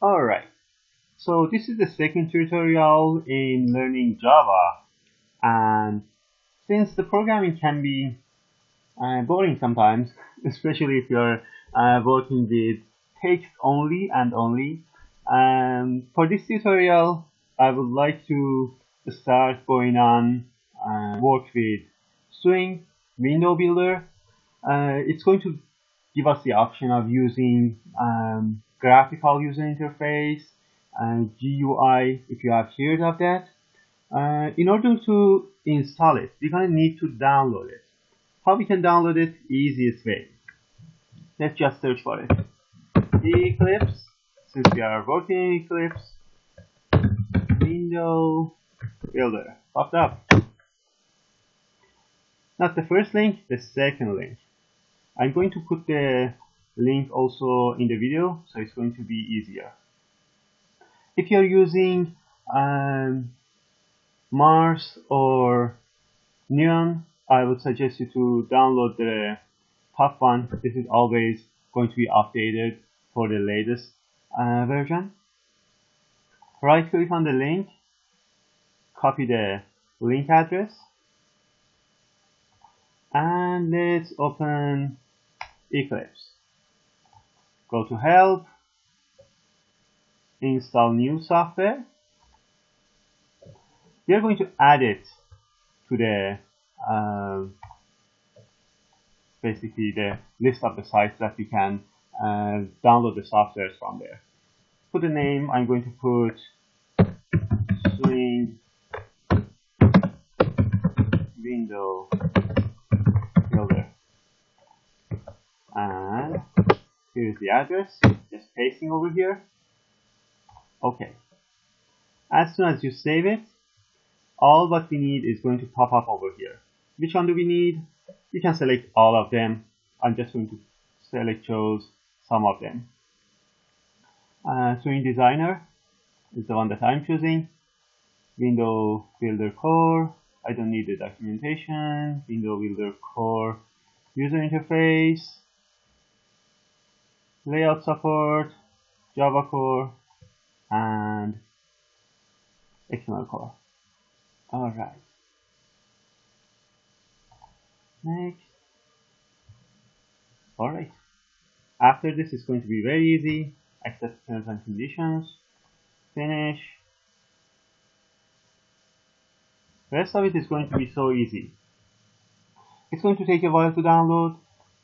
Alright, so this is the second tutorial in learning Java and since the programming can be uh, boring sometimes, especially if you're uh, working with text only and only, um, for this tutorial I would like to start going on uh, work with Swing Window Builder. Uh, it's going to give us the option of using um, graphical user interface and GUI if you have heard of that. Uh, in order to install it, we're going to need to download it. How we can download it? Easiest way. Let's just search for it. Eclipse, since we are working in Eclipse, window builder popped up. Not the first link, the second link. I'm going to put the link also in the video so it's going to be easier. If you're using um, Mars or Neon I would suggest you to download the top one. This is always going to be updated for the latest uh, version. Right click on the link copy the link address and let's open Eclipse go to help install new software. We are going to add it to the uh, basically the list of the sites that we can uh, download the software from there. Put the name I'm going to put here's the address just pasting over here. Okay. As soon as you save it all what we need is going to pop up over here. Which one do we need? You can select all of them. I'm just going to select chose some of them. Uh, Swing Designer is the one that I'm choosing. Window Builder Core. I don't need the documentation. Window Builder Core user interface layout support Java core and XML core. Alright next. Alright after this it's going to be very easy. Accept terms and conditions. Finish. Rest of it is going to be so easy. It's going to take a while to download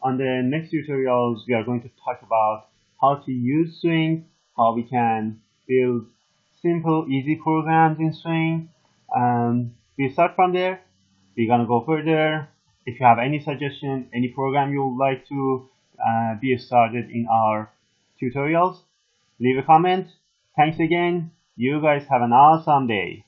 on the next tutorials we are going to talk about how to use swing how we can build simple easy programs in swing um, we start from there. We're gonna go further. If you have any suggestion any program you would like to uh, be started in our tutorials leave a comment. Thanks again. You guys have an awesome day